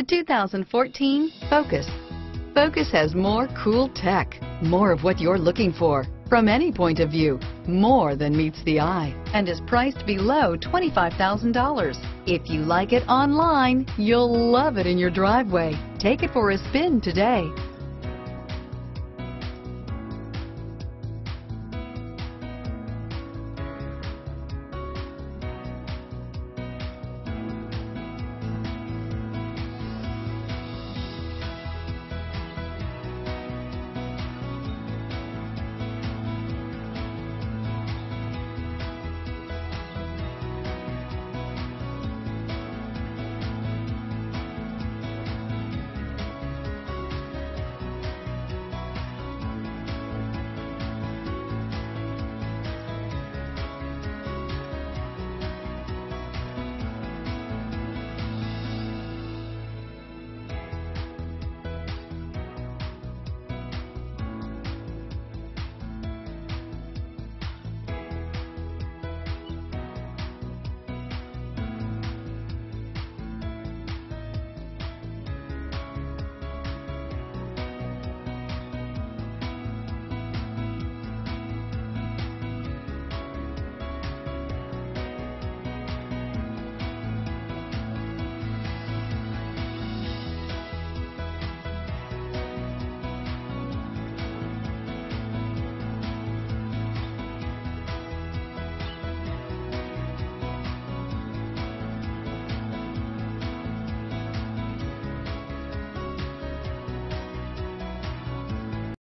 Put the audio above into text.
The 2014 Focus. Focus has more cool tech, more of what you're looking for. From any point of view, more than meets the eye and is priced below $25,000. If you like it online, you'll love it in your driveway. Take it for a spin today.